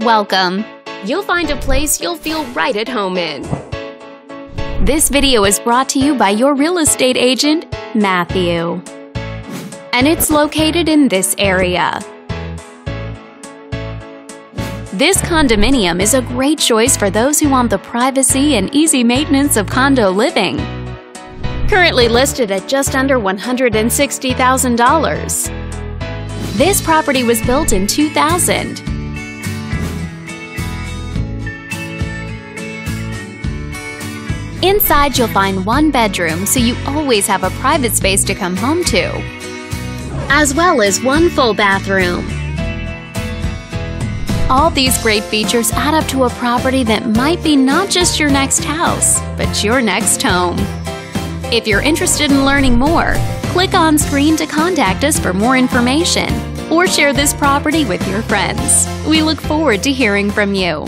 Welcome! You'll find a place you'll feel right at home in. This video is brought to you by your real estate agent, Matthew. And it's located in this area. This condominium is a great choice for those who want the privacy and easy maintenance of condo living. Currently listed at just under $160,000. This property was built in 2000. Inside, you'll find one bedroom, so you always have a private space to come home to, as well as one full bathroom. All these great features add up to a property that might be not just your next house, but your next home. If you're interested in learning more, click on screen to contact us for more information or share this property with your friends. We look forward to hearing from you.